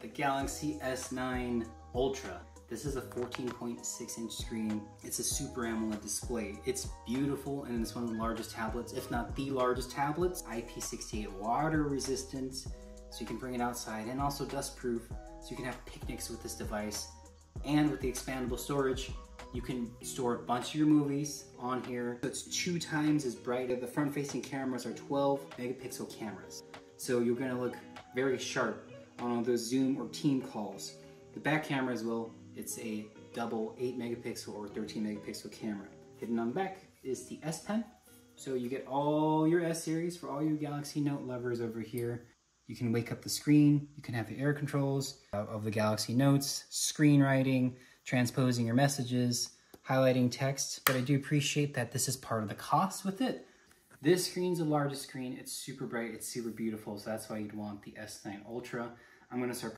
The Galaxy S9 Ultra. This is a 14.6 inch screen. It's a Super AMOLED display. It's beautiful and it's one of the largest tablets, if not the largest tablets. IP68 water resistance, so you can bring it outside and also dust proof, so you can have picnics with this device. And with the expandable storage, you can store a bunch of your movies on here. So it's two times as bright. The front facing cameras are 12 megapixel cameras. So you're gonna look very sharp on those Zoom or team calls. The back camera as well, it's a double 8 megapixel or 13 megapixel camera. Hidden on the back is the S Pen. So you get all your S series for all your Galaxy Note lovers over here. You can wake up the screen, you can have the air controls of the Galaxy Notes, screen writing, transposing your messages, highlighting text, but I do appreciate that this is part of the cost with it. This screen's the largest screen, it's super bright, it's super beautiful, so that's why you'd want the S9 Ultra. I'm gonna start